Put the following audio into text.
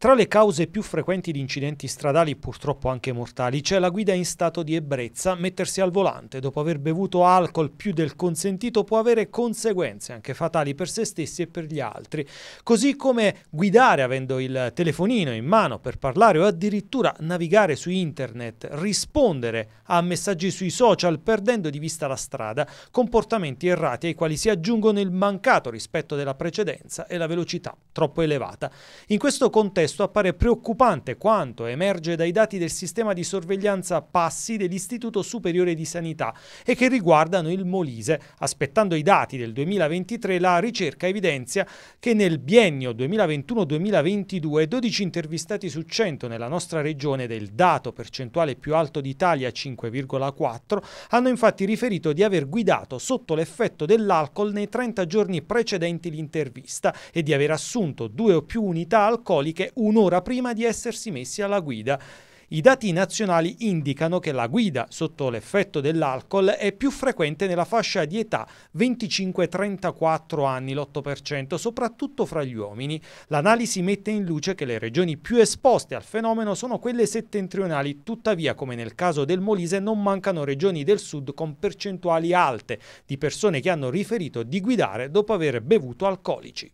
Tra le cause più frequenti di incidenti stradali, purtroppo anche mortali, c'è la guida in stato di ebbrezza. Mettersi al volante dopo aver bevuto alcol più del consentito può avere conseguenze anche fatali per se stessi e per gli altri. Così come guidare avendo il telefonino in mano per parlare o addirittura navigare su internet, rispondere a messaggi sui social perdendo di vista la strada, comportamenti errati ai quali si aggiungono il mancato rispetto della precedenza e la velocità troppo elevata. In questo contesto contesto appare preoccupante quanto emerge dai dati del sistema di sorveglianza passi dell'Istituto Superiore di Sanità e che riguardano il Molise. Aspettando i dati del 2023, la ricerca evidenzia che nel biennio 2021-2022 12 intervistati su 100 nella nostra regione del dato percentuale più alto d'Italia 5,4 hanno infatti riferito di aver guidato sotto l'effetto dell'alcol nei 30 giorni precedenti l'intervista e di aver assunto due o più unità alcoliche un'ora prima di essersi messi alla guida. I dati nazionali indicano che la guida sotto l'effetto dell'alcol è più frequente nella fascia di età 25-34 anni, l'8%, soprattutto fra gli uomini. L'analisi mette in luce che le regioni più esposte al fenomeno sono quelle settentrionali, tuttavia come nel caso del Molise non mancano regioni del sud con percentuali alte di persone che hanno riferito di guidare dopo aver bevuto alcolici.